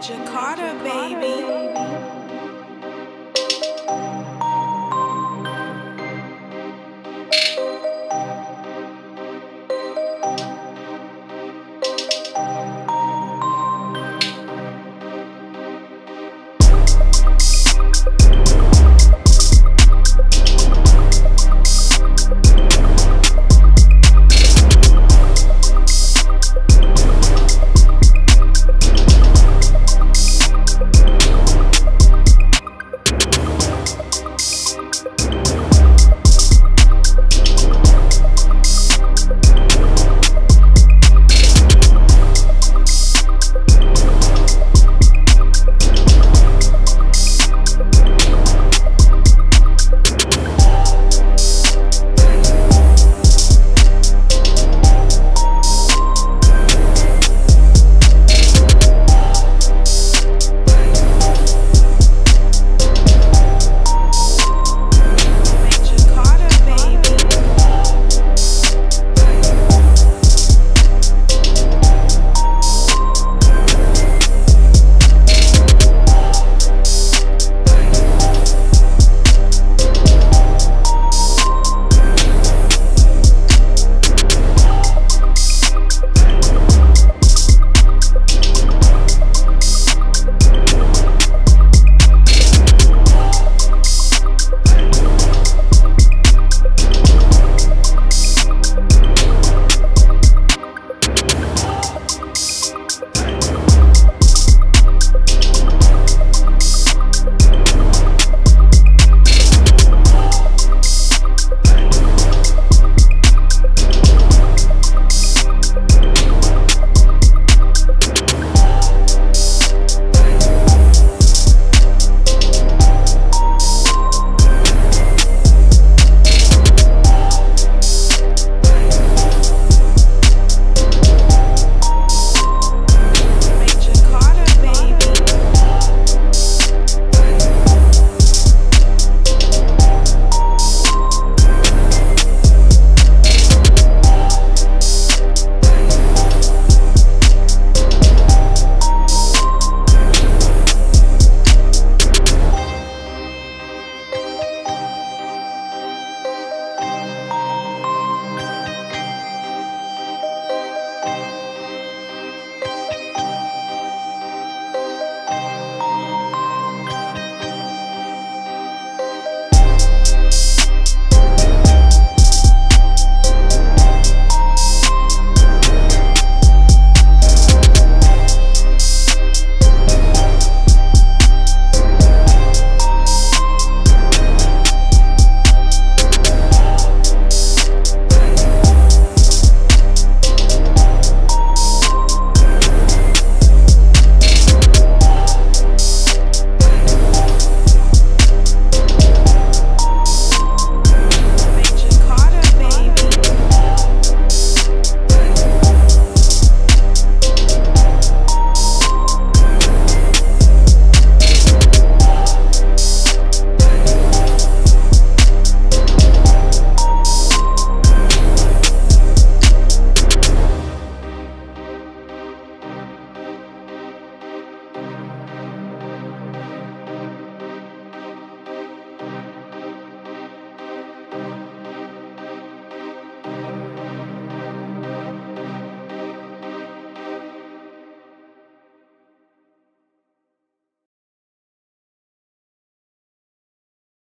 Jakarta, baby.